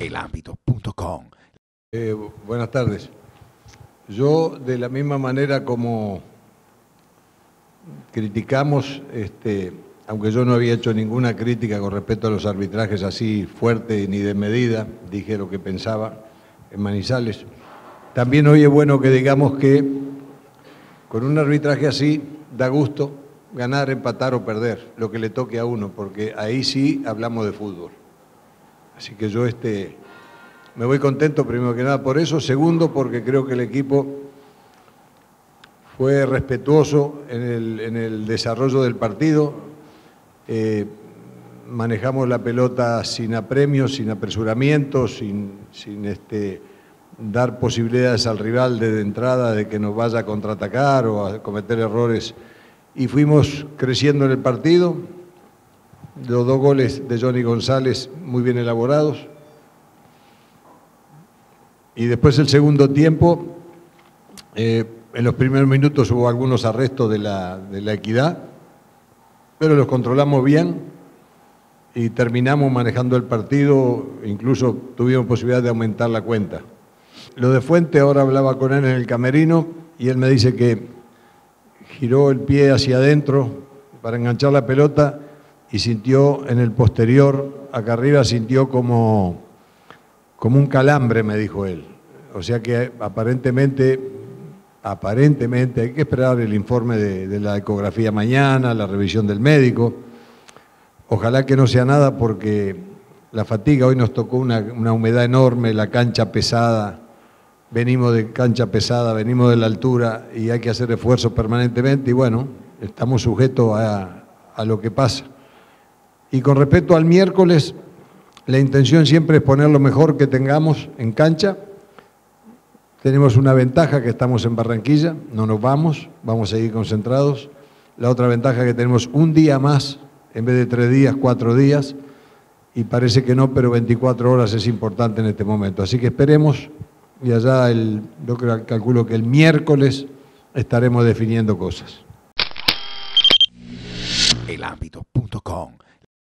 elámbito.com. Eh, buenas tardes. Yo, de la misma manera como criticamos, este, aunque yo no había hecho ninguna crítica con respecto a los arbitrajes así fuerte ni de medida, dije lo que pensaba en Manizales, también hoy es bueno que digamos que con un arbitraje así da gusto ganar, empatar o perder, lo que le toque a uno, porque ahí sí hablamos de fútbol. Así que yo este, me voy contento primero que nada por eso, segundo porque creo que el equipo fue respetuoso en el, desarrollo del partido, eh, manejamos la pelota sin apremios, sin apresuramiento, sin, sin este, dar posibilidades al rival de entrada de que nos vaya a contraatacar o a cometer errores. Y fuimos creciendo en el partido, los dos goles de Johnny González muy bien elaborados. Y después el segundo tiempo, eh, en los primeros minutos hubo algunos arrestos de la, de la equidad, pero los controlamos bien y terminamos manejando el partido, incluso tuvimos posibilidad de aumentar la cuenta. Lo de Fuente, ahora hablaba con él en el camerino y él me dice que giró el pie hacia adentro para enganchar la pelota y sintió en el posterior, acá arriba, sintió como, como un calambre, me dijo él. O sea que aparentemente, aparentemente, hay que esperar el informe de, la ecografía mañana, la revisión del médico. Ojalá que no sea nada porque la fatiga, hoy nos tocó una, una humedad enorme, la cancha pesada, venimos de cancha pesada, venimos de la altura y hay que hacer esfuerzos permanentemente y bueno, estamos sujetos a, a lo que pasa. Y con respecto al miércoles, la intención siempre es poner lo mejor que tengamos en cancha. Tenemos una ventaja que estamos en Barranquilla, no nos vamos, vamos a seguir concentrados. La otra ventaja que tenemos un día más, en vez de tres días, cuatro días, y parece que no, pero 24 horas es importante en este momento. Así que esperemos, y allá el, yo calculo que el miércoles estaremos definiendo cosas. Elámbito.com